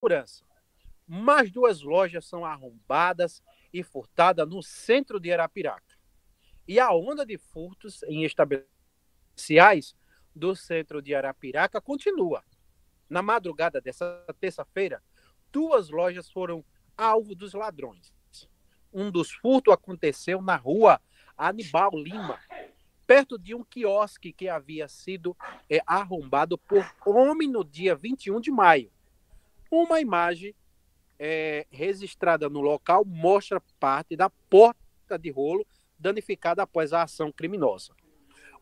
segurança. Mais duas lojas são arrombadas e furtadas no centro de Arapiraca. E a onda de furtos em estabelecimentos do centro de Arapiraca continua. Na madrugada dessa terça-feira, duas lojas foram alvo dos ladrões. Um dos furtos aconteceu na rua Anibal Lima, perto de um quiosque que havia sido é, arrombado por homem no dia 21 de maio. Uma imagem é, registrada no local mostra parte da porta de rolo danificada após a ação criminosa.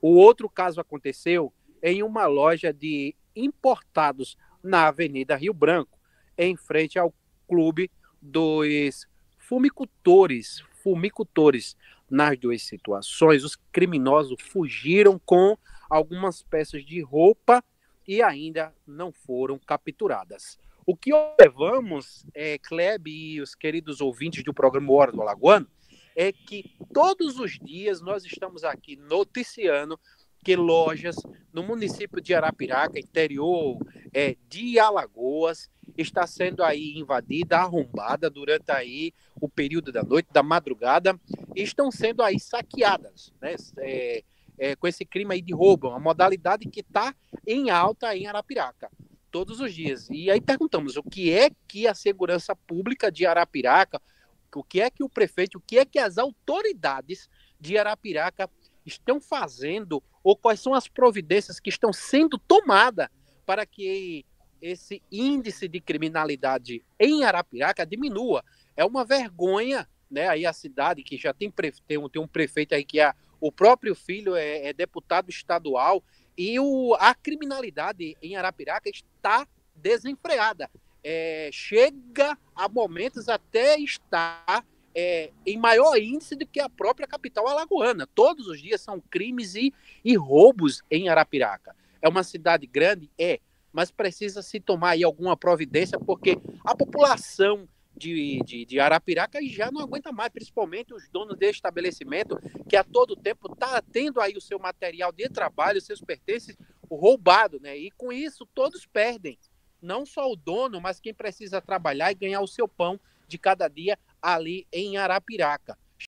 O outro caso aconteceu em uma loja de importados na Avenida Rio Branco, em frente ao Clube dos Fumicultores. Fumicultores. Nas duas situações, os criminosos fugiram com algumas peças de roupa e ainda não foram capturadas. O que observamos, é, Kleb e os queridos ouvintes do programa Hora do Alagoano, é que todos os dias nós estamos aqui noticiando que lojas no município de Arapiraca, interior é, de Alagoas, está sendo aí invadida, arrombada durante aí o período da noite, da madrugada, e estão sendo aí saqueadas, né? É, é, com esse crime aí de roubo, uma modalidade que está em alta em Arapiraca todos os dias. E aí perguntamos o que é que a segurança pública de Arapiraca, o que é que o prefeito, o que é que as autoridades de Arapiraca estão fazendo ou quais são as providências que estão sendo tomadas para que esse índice de criminalidade em Arapiraca diminua. É uma vergonha, né? Aí a cidade que já tem, tem, um, tem um prefeito aí que é o próprio filho é, é deputado estadual e o, a criminalidade em Arapiraca está desenfreada. É, chega a momentos até estar é, em maior índice do que a própria capital alagoana. Todos os dias são crimes e, e roubos em Arapiraca. É uma cidade grande? É, mas precisa se tomar aí alguma providência, porque a população de, de, de Arapiraca e já não aguenta mais, principalmente os donos de estabelecimento, que a todo tempo está tendo aí o seu material de trabalho, seus pertences roubado, né? E com isso todos perdem. Não só o dono, mas quem precisa trabalhar e ganhar o seu pão de cada dia ali em Arapiraca.